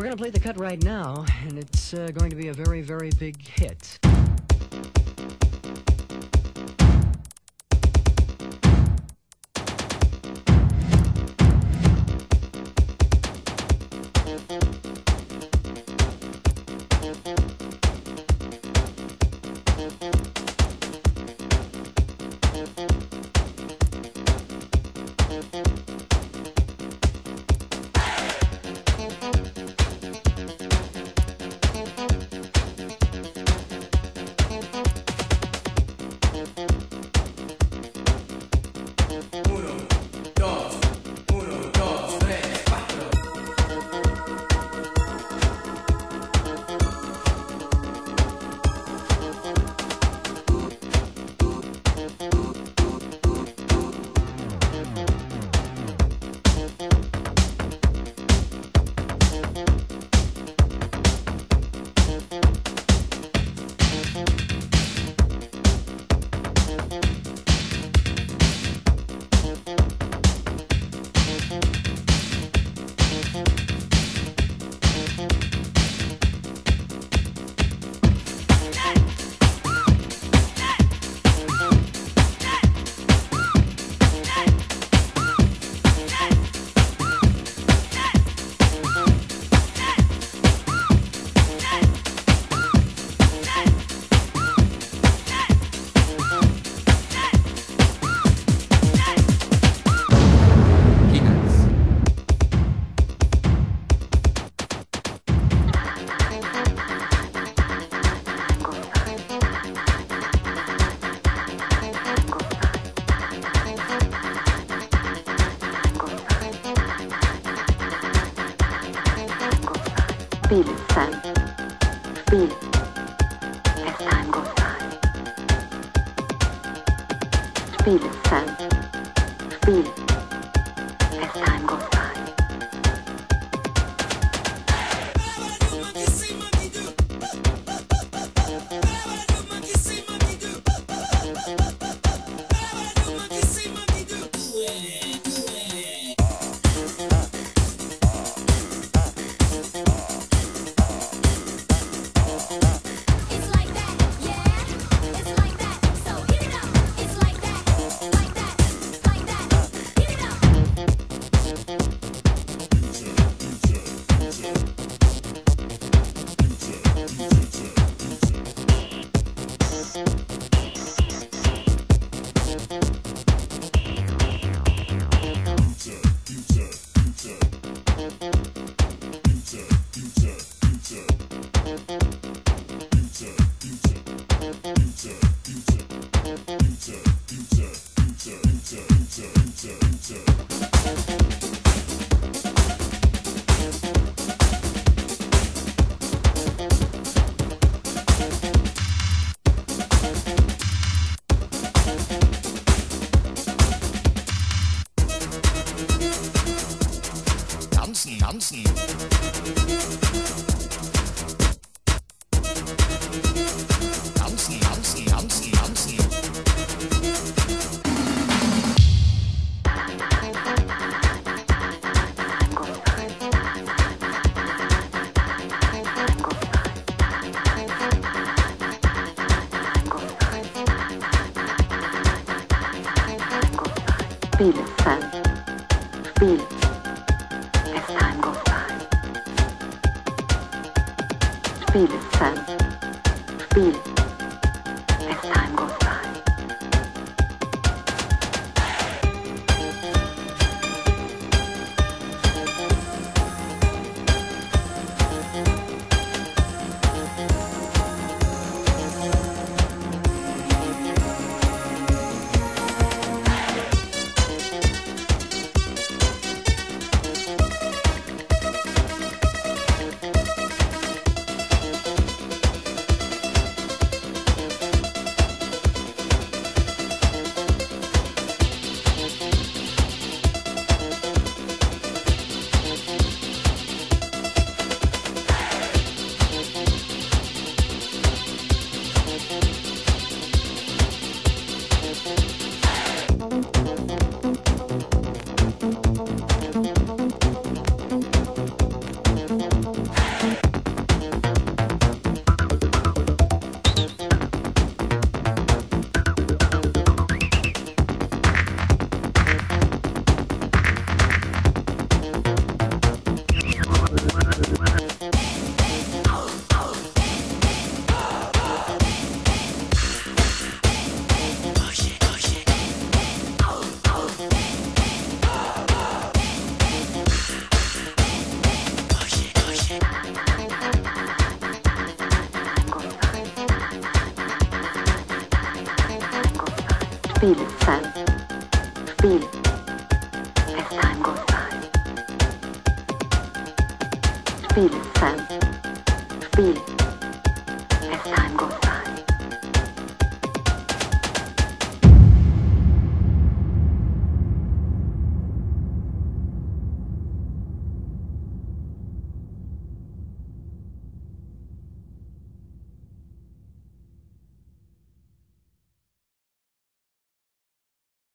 we're going to play the cut right now, and it's uh, going to be a very, very big hit. Feel it, son. Feel it. As time goes by. Feel it, son. Feel it. Feel it, son. Feel. As time goes by. Feel it, son. Feel it. Spielfan. Spiel. As time goes by. Spielfan. Spiel.